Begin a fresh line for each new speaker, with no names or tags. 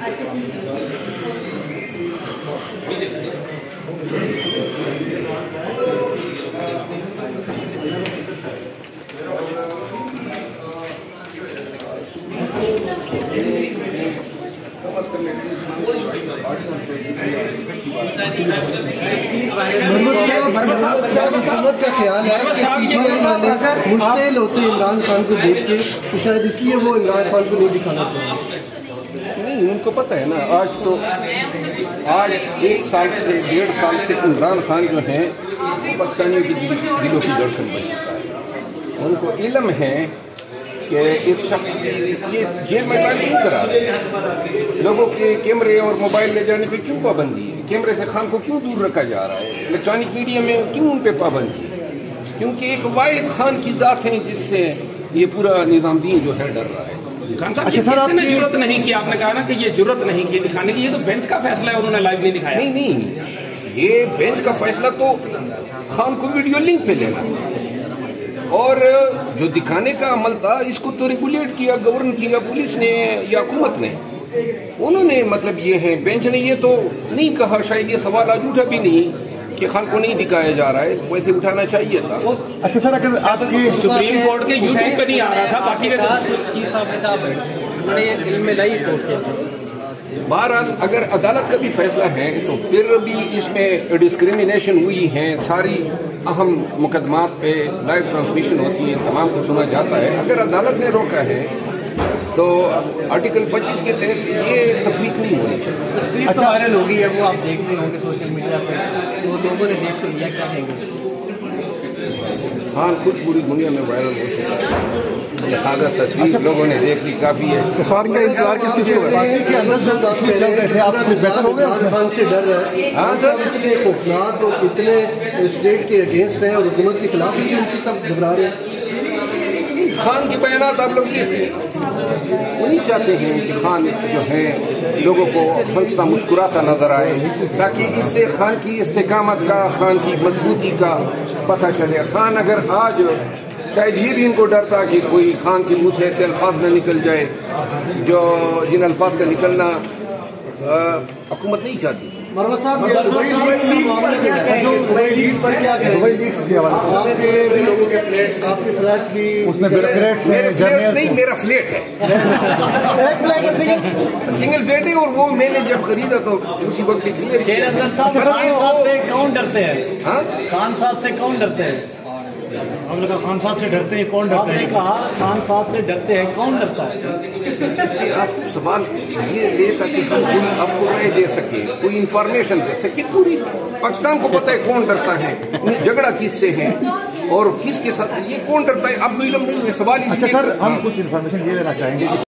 اچھا ٹھیک ہے
محمد صاحب محمد کا خیال ہے کہ پی ہوتے عمران خان کو دیکھ کے شاید اس لیے وہ عمران خان کو نہیں دکھانا چاہتے
نہیں، ان کو پتہ ہے نا، آج تو، آج ایک سال سے، ڈیڑھ سال سے عمران خان جو ہیں، پاکستانیوں کی دلوں کی دھڑکن بن چکا ہے۔ ان کو علم ہے کہ ایک شخص یہ جیل میں تعلیم کیوں کرا رہے ہیں۔ لوگوں کے کیمرے اور موبائل لے جانے پہ کیوں پابندی ہے؟ کیمرے سے خان کو کیوں دور رکھا جا رہا ہے؟ الیکٹرانک میڈیا میں کیوں ان پہ پابندی ہے؟ کیونکہ ایک واحد خان کی ذات ہے جس سے یہ پورا نظام دین جو ہے ڈر رہا ہے۔
خان صاحب اچھا سر نے ضرورت نہیں کی آپ نے کہا نا کہ یہ ضرورت نہیں کی دکھانے کی یہ تو بینچ کا فیصلہ ہے انہوں نے لائیو نہیں دکھایا۔
نہیں نہیں۔ یہ بینچ کا فیصلہ تو خان کو ویڈیو لنک پہ لینا۔ اور جو دکھانے کا عمل تھا اس کو تو ریگولیٹ کیا گورن کیا پولیس نے یا حکومت نے۔ انہوں نے مطلب یہ ہے بینچ نے یہ تو نہیں کہا شاید یہ سوال آج اٹھا بھی نہیں کہ خان کو نہیں دکھایا جا رہا ہے ویسے اٹھانا چاہیے تھا۔
اچھا سر اگر آپ کی
سپریم کورٹ کے یوٹیوب پہ نہیں آ رہا تھا باقی کے
انہوں نے یہ علم میں لائی
بہرحال اگر عدالت کا بھی فیصلہ ہے تو پھر بھی اس میں ڈسکریمنیشن ہوئی ہے ساری اہم مقدمات پہ لائیو ٹرانسمیشن ہوتی ہے تمام کو سنا جاتا ہے۔ اگر عدالت نے روکا ہے تو آرٹیکل پچیس کے تحت یہ تفریق نہیں ہونی چاہیے
تصویر تو وائرل ہو گئی ہے وہ آپ دیکھ رہے ہوں گے سوشل میڈیا پہ۔ تو لوگوں نے دیکھ تو لیا کیا کہیں گے؟
خان خود پوری دنیا میں وائرل ہو چکا ہے۔ لہٰذا تصویر لوگوں نے دیکھ لی کافی ہے۔
تو خان کا انتظار کس کس کو ہے
کے اندر سے آپ کہہ رہے ہیں؟
آپ بہتر ہو گیا
خان سے ڈر رہا ہے۔
ہاں
سب اتنے خوفناک اور اتنے اسٹیٹ کے اگینسٹ ہیں اور حکومت کے خلاف ہی ان سے سب گھبرا رہے ہیں۔
خان کے بیانات آپ لوگ دیکھتے ہیں۔ وہ نہیں چاہتے ہیں کہ خان جو ہے لوگوں کو ہنستا مسکراتا نظر آئے تاکہ اس سے خان کی استقامت کا خان کی مضبوطی کا پتہ چلے۔ خان اگر آج شاید یہ بھی ان کو ڈر تھا کہ کوئی خان کے منہ سے ایسے الفاظ نہ نکل جائے جو جن الفاظ کا نکلنا حکومت نہیں چاہتی۔
مروا صاحب
نہیں
ہیں
میرا فلیٹ ہے۔
ایک فلیٹ ہے سنگل
فلیٹ ہے اور وہ میں نے جب خریدا تو اسی وقت
صاحب خان صاحب سے کون ڈرتے ہیں؟
ہاں؟
خان صاحب سے کون ڈرتے ہیں؟
ہم لوگ خان صاحب سے ڈرتے ہیں کون
آپ نے کہا خان صاحب سے ڈرتے ہیں کون ڈرتا ہے؟
آپ سوال یہ لے تاکہ ہم کوئی آپ کو رائے دے سکے کوئی انفارمیشن دے سکے پوری پاکستان کو پتہ ہے کون ڈرتا ہے جھگڑا کس سے ہے اور کس کے ساتھ ہے یہ کون ڈرتا ہے؟ آپ کو علم نہیں ہے سوال اس
اچھا سر ہم کچھ انفارمیشن یہ دینا چاہیں گے۔